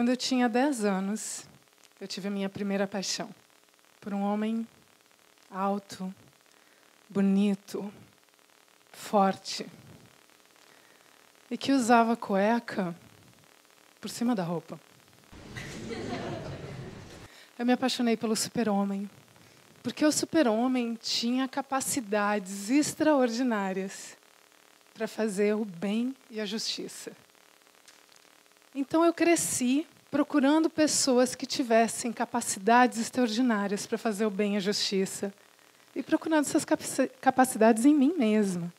Quando eu tinha 10 anos, eu tive a minha primeira paixão por um homem alto, bonito, forte e que usava cueca por cima da roupa. Eu me apaixonei pelo super-homem, porque o super-homem tinha capacidades extraordinárias para fazer o bem e a justiça. Então eu cresci procurando pessoas que tivessem capacidades extraordinárias para fazer o bem e a justiça e procurando essas capacidades em mim mesma.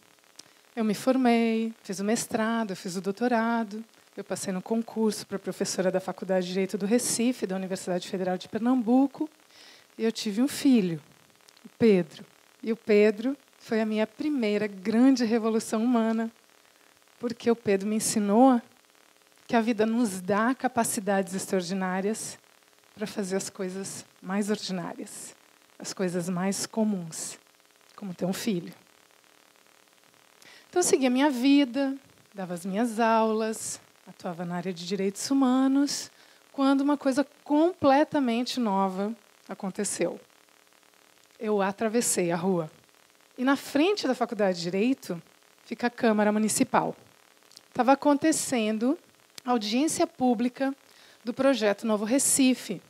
Eu me formei, fiz o mestrado, fiz o doutorado, eu passei no concurso para professora da Faculdade de Direito do Recife, da Universidade Federal de Pernambuco, e eu tive um filho, o Pedro. E o Pedro foi a minha primeira grande revolução humana, porque o Pedro me ensinou que a vida nos dá capacidades extraordinárias para fazer as coisas mais ordinárias, as coisas mais comuns, como ter um filho. Então, eu seguia a minha vida, dava as minhas aulas, atuava na área de direitos humanos, quando uma coisa completamente nova aconteceu. Eu atravessei a rua. E na frente da Faculdade de Direito fica a Câmara Municipal. Estava acontecendo audiência pública do projeto Novo Recife,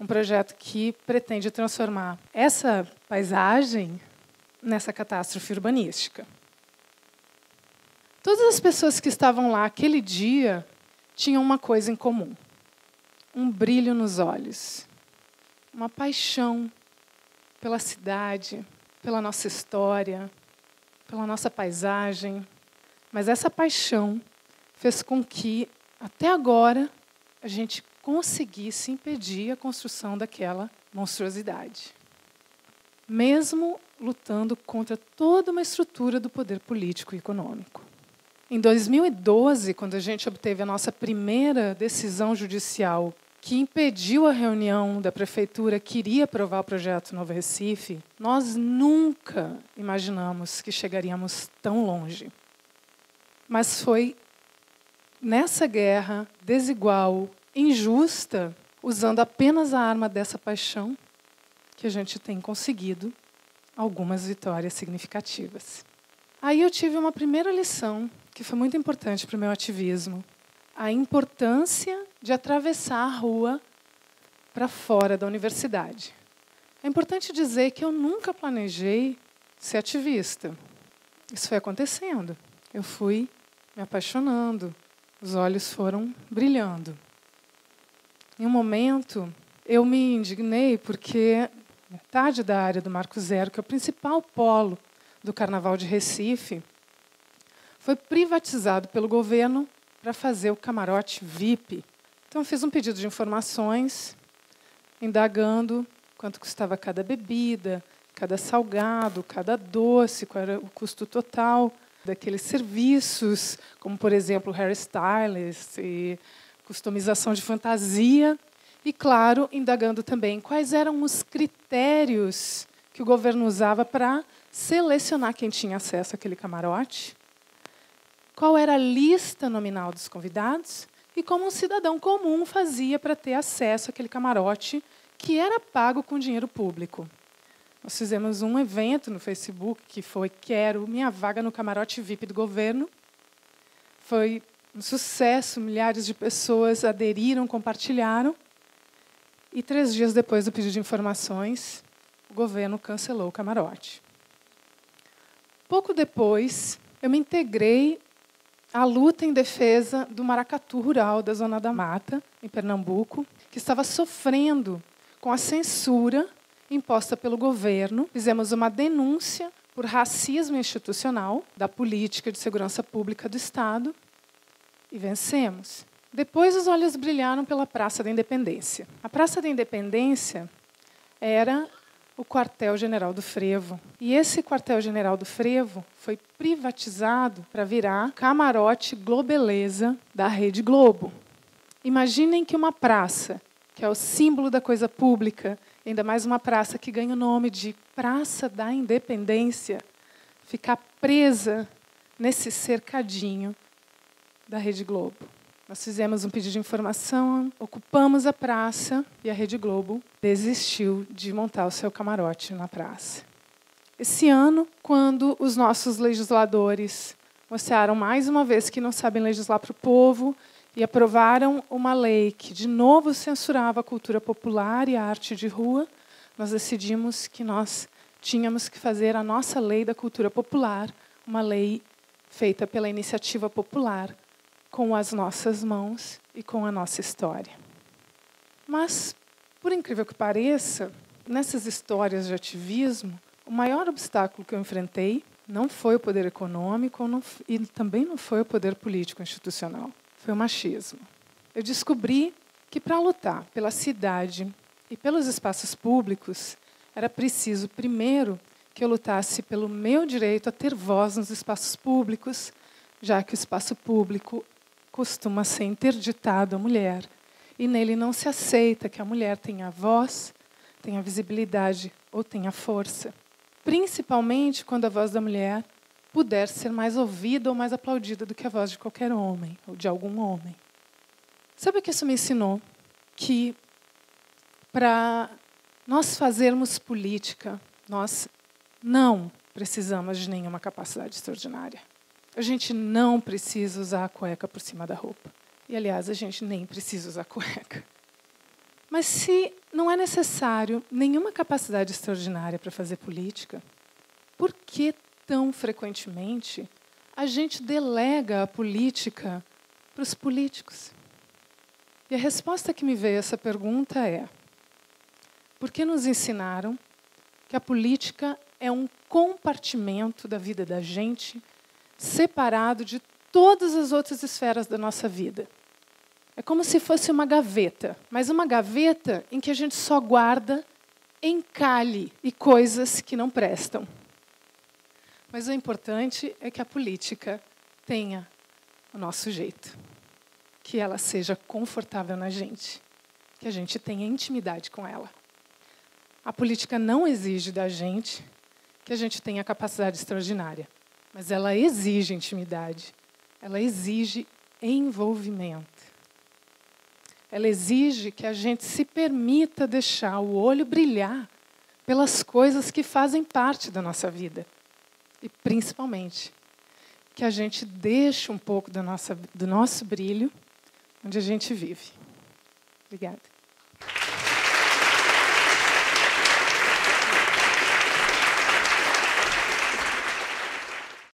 um projeto que pretende transformar essa paisagem nessa catástrofe urbanística. Todas as pessoas que estavam lá aquele dia tinham uma coisa em comum: um brilho nos olhos, uma paixão pela cidade, pela nossa história, pela nossa paisagem. Mas essa paixão fez com que, até agora, a gente conseguisse impedir a construção daquela monstruosidade. Mesmo lutando contra toda uma estrutura do poder político e econômico. Em 2012, quando a gente obteve a nossa primeira decisão judicial que impediu a reunião da prefeitura que iria aprovar o projeto Novo Recife, nós nunca imaginamos que chegaríamos tão longe. Mas foi nessa guerra desigual, injusta, usando apenas a arma dessa paixão, que a gente tem conseguido algumas vitórias significativas. Aí eu tive uma primeira lição que foi muito importante para o meu ativismo: a importância de atravessar a rua para fora da universidade. É importante dizer que eu nunca planejei ser ativista. Isso foi acontecendo. Eu fui me apaixonando, os olhos foram brilhando. Em um momento, eu me indignei porque metade da área do Marco Zero, que é o principal polo do Carnaval de Recife, foi privatizado pelo governo para fazer o camarote VIP. Então, fiz um pedido de informações, indagando quanto custava cada bebida, cada salgado, cada doce, qual era o custo total daqueles serviços, como, por exemplo, hairstylist e customização de fantasia. E, claro, indagando também quais eram os critérios que o governo usava para selecionar quem tinha acesso àquele camarote, qual era a lista nominal dos convidados e como um cidadão comum fazia para ter acesso àquele camarote que era pago com dinheiro público. Nós fizemos um evento no Facebook que foi Quero minha vaga no camarote VIP do governo. Foi um sucesso, milhares de pessoas aderiram, compartilharam. E três dias depois do pedido de informações, o governo cancelou o camarote. Pouco depois, eu me integrei à luta em defesa do maracatu rural da Zona da Mata, em Pernambuco, que estava sofrendo com a censura imposta pelo governo. Fizemos uma denúncia por racismo institucional da política de segurança pública do Estado e vencemos. Depois os olhos brilharam pela Praça da Independência. A Praça da Independência era o quartel-general do Frevo. E esse quartel-general do Frevo foi privatizado para virar camarote globeleza da Rede Globo. Imaginem que uma praça, que é o símbolo da coisa pública, ainda mais uma praça que ganha o nome de Praça da Independência, ficar presa nesse cercadinho da Rede Globo. Nós fizemos um pedido de informação, ocupamos a praça e a Rede Globo desistiu de montar o seu camarote na praça. Esse ano, quando os nossos legisladores mostraram mais uma vez que não sabem legislar para o povo e aprovaram uma lei que de novo censurava a cultura popular e a arte de rua, nós decidimos que nós tínhamos que fazer a nossa lei da cultura popular, uma lei feita pela iniciativa popular, com as nossas mãos e com a nossa história. Mas, por incrível que pareça, nessas histórias de ativismo, o maior obstáculo que eu enfrentei não foi o poder econômico não, e também não foi o poder político institucional, foi o machismo. Eu descobri que para lutar pela cidade e pelos espaços públicos era preciso, primeiro, que eu lutasse pelo meu direito a ter voz nos espaços públicos, já que o espaço público costuma ser interditado à mulher. E nele não se aceita que a mulher tenha voz, tenha visibilidade ou tenha força. Principalmente quando a voz da mulher puder ser mais ouvida ou mais aplaudida do que a voz de qualquer homem ou de algum homem. Sabe o que isso me ensinou? Que para nós fazermos política, nós não precisamos de nenhuma capacidade extraordinária. A gente não precisa usar a cueca por cima da roupa. E, aliás, a gente nem precisa usar cueca. Mas se não é necessário nenhuma capacidade extraordinária para fazer política, por que tão frequentemente a gente delega a política para os políticos? E a resposta que me veio a essa pergunta é: porque nos ensinaram que a política é um compartimento da vida da gente separado de todas as outras esferas da nossa vida. É como se fosse uma gaveta, mas uma gaveta em que a gente só guarda encalhe e coisas que não prestam. Mas o importante é que a política tenha o nosso jeito, que ela seja confortável na gente, que a gente tenha intimidade com ela. A política não exige da gente que a gente tenha capacidade extraordinária. Mas ela exige intimidade, ela exige envolvimento. Ela exige que a gente se permita deixar o olho brilhar pelas coisas que fazem parte da nossa vida. E, principalmente, que a gente deixe um pouco do nosso, do nosso brilho onde a gente vive. Obrigada.